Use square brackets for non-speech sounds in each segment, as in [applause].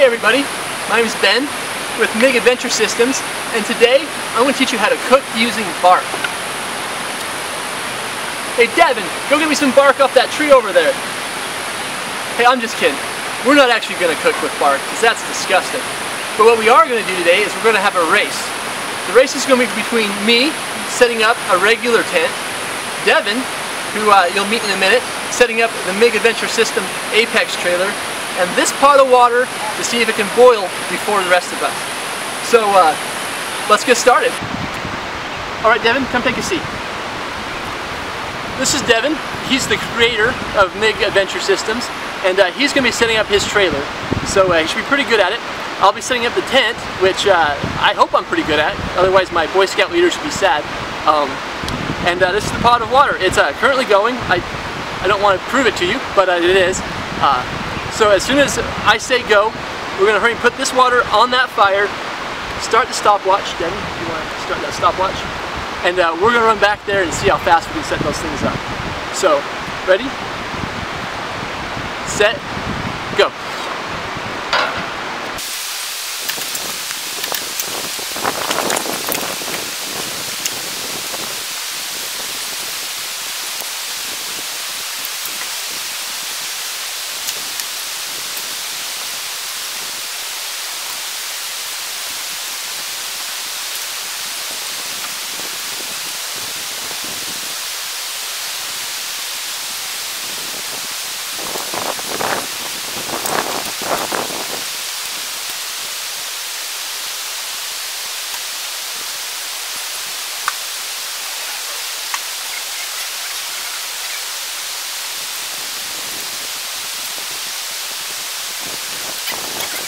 Hey everybody, my name is Ben with MIG Adventure Systems and today I'm going to teach you how to cook using bark. Hey Devin, go get me some bark off that tree over there. Hey, I'm just kidding. We're not actually going to cook with bark because that's disgusting. But what we are going to do today is we're going to have a race. The race is going to be between me setting up a regular tent, Devin, who uh, you'll meet in a minute, setting up the MIG Adventure System Apex trailer, and this pot of water to see if it can boil before the rest of us. So uh, let's get started. All right, Devin, come take a seat. This is Devin. He's the creator of MIG Adventure Systems, and uh, he's going to be setting up his trailer. So uh, he should be pretty good at it. I'll be setting up the tent, which uh, I hope I'm pretty good at. Otherwise, my Boy Scout leader should be sad. Um, and uh, this is the pot of water. It's uh, currently going. I, I don't want to prove it to you, but it is. So as soon as I say go, we're going to hurry and put this water on that fire, start the stopwatch. Devin, you want to start that stopwatch? And uh, we're going to run back there and see how fast we can set those things up. So, ready? Set, go. And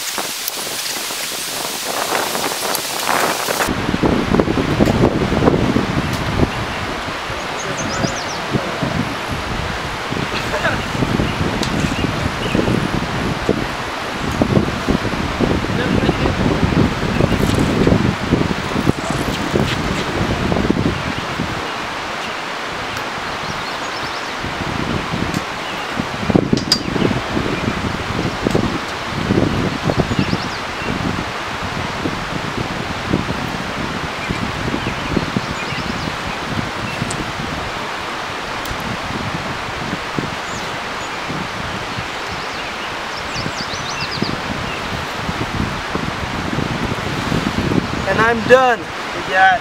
I'm done. We got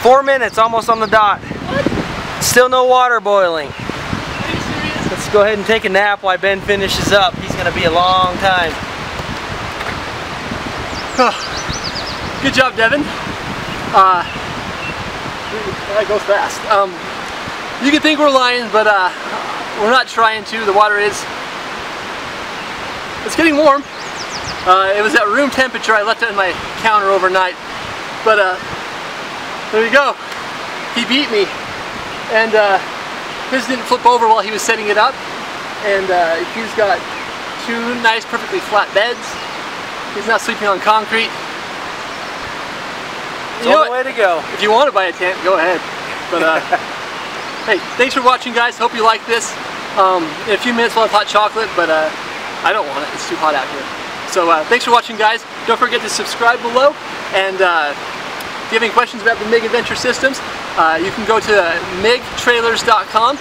four minutes almost on the dot. What? Still no water boiling. Are you serious? Let's go ahead and take a nap while Ben finishes up. He's gonna be a long time. Good job, Devin. Uh, that goes fast. Um, you can think we're lying, but uh, we're not trying to. The water is, it's getting warm. Uh, it was at room temperature. I left it in my counter overnight. But uh, there you go. He beat me. And uh, his didn't flip over while he was setting it up. And uh, he's got two nice, perfectly flat beds. He's not sleeping on concrete. It's You know the way to go. If you want to buy a tent, go ahead. But uh, [laughs] hey, thanks for watching, guys. Hope you like this. Um, in a few minutes we'll have hot chocolate, but uh, I don't want it. It's too hot out here. So uh, thanks for watching, guys. Don't forget to subscribe below. And uh, if you have any questions about the MIG Adventure Systems, uh, you can go to migtrailers.com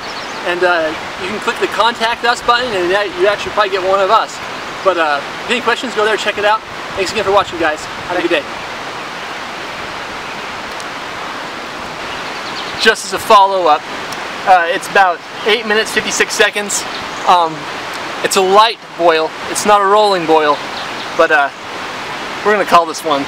and uh, you can click the Contact Us button, and you actually probably get one of us. But uh, if you have any questions, go there, check it out. Thanks again for watching, guys. Have a good day. just as a follow-up. Uh, it's about 8 minutes 56 seconds. Um, it's a light boil. It's not a rolling boil, but uh, we're gonna call this one.